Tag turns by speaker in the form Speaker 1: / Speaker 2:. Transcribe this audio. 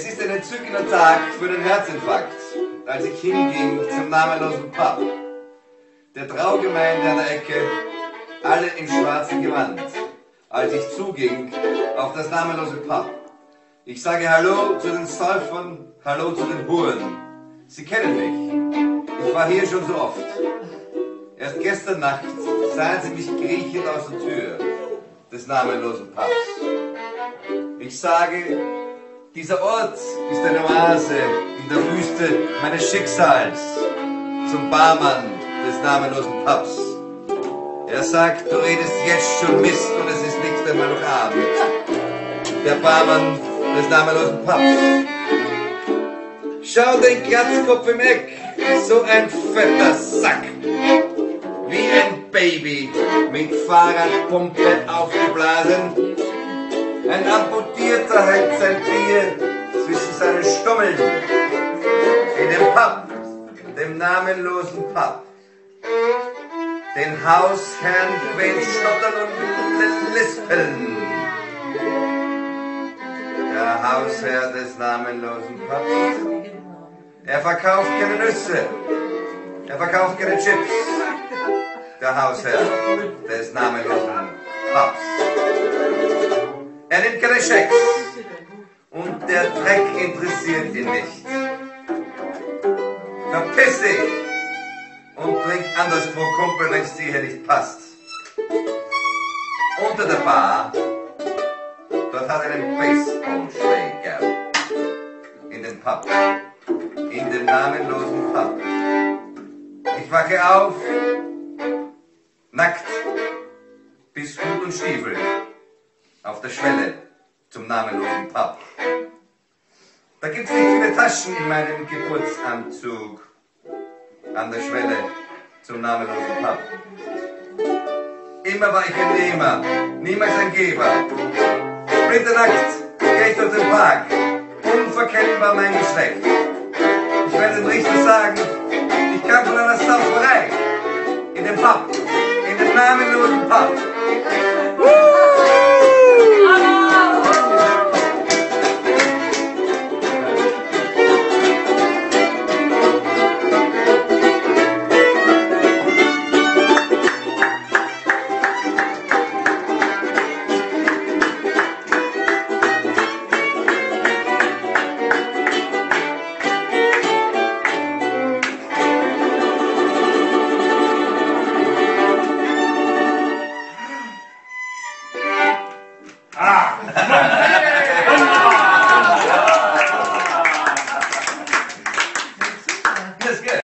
Speaker 1: Es ist ein entzückender Tag für den Herzinfarkt, als ich hinging zum namenlosen Pub. Der Traugemeinde an der Ecke, alle im schwarzen Gewand, als ich zuging auf das namenlose Pub. Ich sage Hallo zu den Säufern, Hallo zu den Huren. Sie kennen mich. Ich war hier schon so oft. Erst gestern Nacht sahen sie mich kriechend aus der Tür des namenlosen Pubs. Ich sage, dieser Ort ist eine Oase in der Wüste meines Schicksals zum Barmann des namenlosen Pubs. Er sagt, du redest jetzt schon Mist und es ist nicht einmal noch Abend. Der Barmann des namenlosen Pubs. Schau den Kratzkopf im Eck, so ein fetter Sack. Wie ein Baby mit Fahrradpumpe aufgeblasen ein Amputierter hält sein Bier zwischen seinen Stummeln. In dem Pub, dem namenlosen Pub. Den Hausherrn quält Stottern und Lispeln. Der Hausherr des namenlosen Pubs. Er verkauft keine Nüsse. Er verkauft keine Chips. Der Hausherr des namenlosen Pubs. Nimmt keine Schecks. Und der Dreck interessiert ihn nicht. Verpiss dich! Und trink anderswo, Kumpel, wenn es dir hier nicht passt. Unter der Bar, dort hat er einen Baseballschläger. In den Pub. In dem namenlosen Pub. Ich wache auf, nackt, bis Hut und Stiefel auf der Schwelle zum namenlosen Pub. Da gibt's nicht viele Taschen in meinem Geburtsanzug an der Schwelle zum namenlosen Pub. Immer war ich ein Nehmer, niemals ein Geber. Splinternackt geh ich durch den Park, unverkennbar mein Geschlecht. Ich werde den Richter sagen, ich kam von einer Sauferei in den Pub, in den namenlosen Pub.